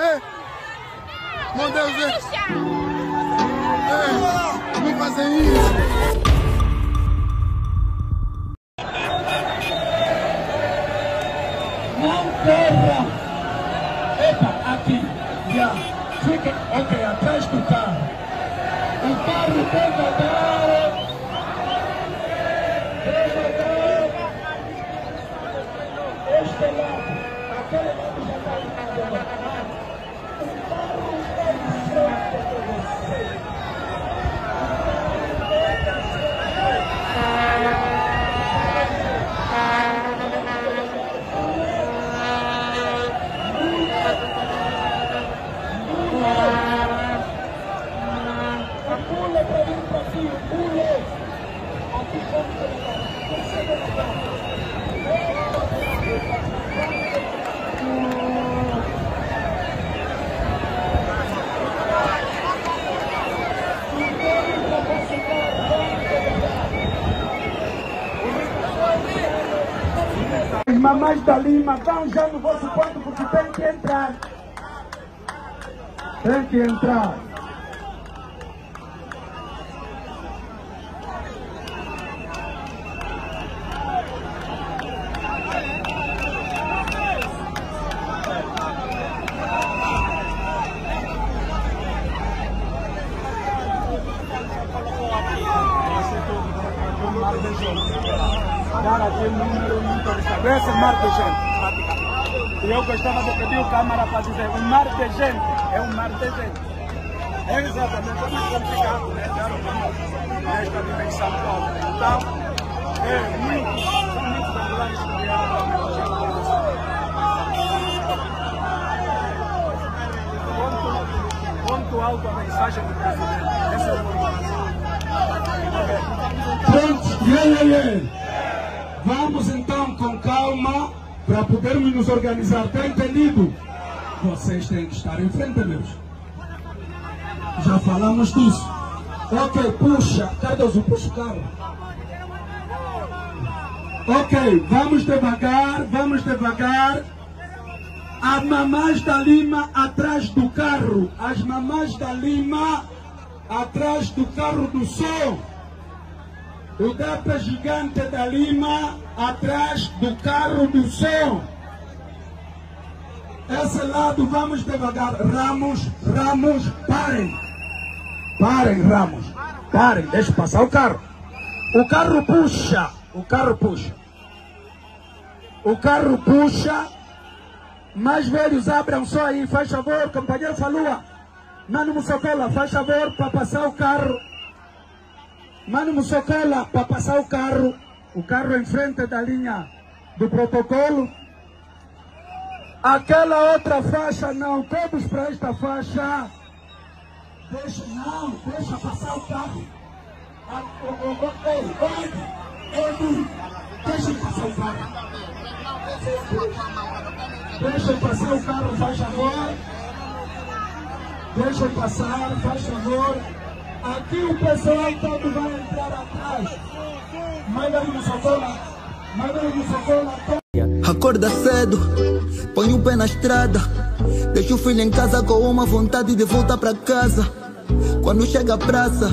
Ei! Meu Deus, ei! Não fazem isso! Não corra! Epa, aqui! Já! Fica, ok, atrás do carro. O carro devagar! Devagar! Este lado, aquele lado já está devagar. Pula para vir para cima, pula! Aqui vamos As mamães da Lima vão já no vosso ponto porque tem que entrar. Tem que entrar. Esse mar de gente. E eu gostava de pedir o câmara para dizer, um mar de gente, é um mar de gente. É exatamente, é muito complicado, né? Dar uma nesta dimensão toda. Então, é muito, são muitos angolanos que vieram ponto alto a mensagem do presidente. Essa é a Pronto, yeah, yeah, yeah. Vamos então com calma para podermos nos organizar. Está entendido? Vocês têm que estar em frente, meus. Já falamos disso. Ok, puxa. Cardoso, puxa o carro. Ok, vamos devagar, vamos devagar. As mamães da Lima atrás do carro. As mamães da Lima atrás do carro do som. O DAPA gigante da Lima atrás do carro do som. Esse lado, vamos devagar. Ramos, Ramos, parem. Parem, Ramos. Parem, deixa passar o carro. O carro puxa. O carro puxa. O carro puxa. Mais velhos abram só aí, faz favor, companheiro Falua. Mano Mussocola, faz favor para passar o carro. Mano Mussocola, para passar o carro. O carro em frente da linha do protocolo. Aquela outra faixa não, todos para esta faixa. Deixa, não, deixa passar o carro. Ah, Ei, ei, ei, deixa passar o carro. Deixa passar o carro, faz favor. Deixa passar, faz favor. Aqui o pessoal todo vai entrar atrás. Manda no socola. Manda no socola. Acorda cedo, põe o pé na estrada. Deixa o filho em casa com uma vontade de voltar pra casa. Quando chega a praça,